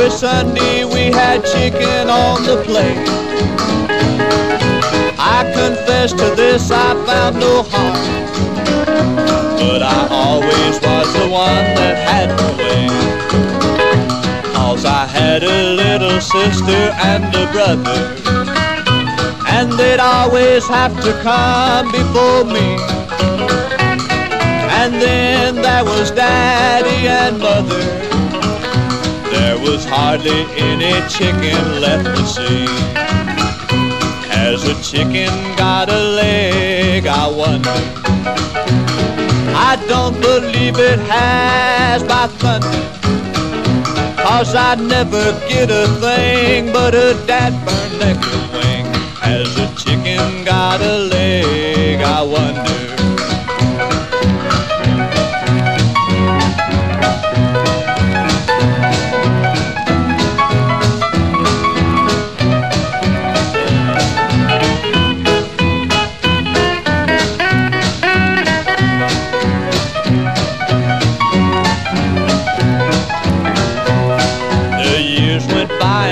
Every Sunday we had chicken on the plate. I confess to this, I found no harm. But I always was the one that had to wait. Cause I had a little sister and a brother. And they'd always have to come before me. And then there was daddy and mother. There was hardly any chicken left to see. Has a chicken got a leg, I wonder? I don't believe it has by thunder. Cause I never get a thing but a dad burn necklace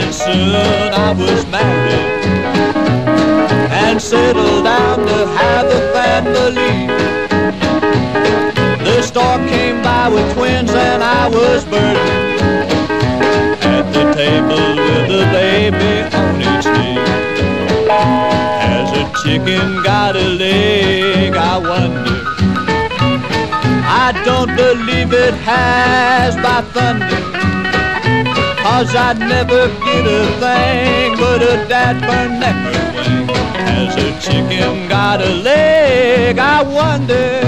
and soon I was married and settled down to have a family. The stork came by with twins and I was burdened at the table with a baby on each knee. Has a chicken got a leg, I wonder? I don't believe it has by thunder. Cause I'd never get a thing but a dad burn necklace wing. Has a chicken got a leg? I wonder.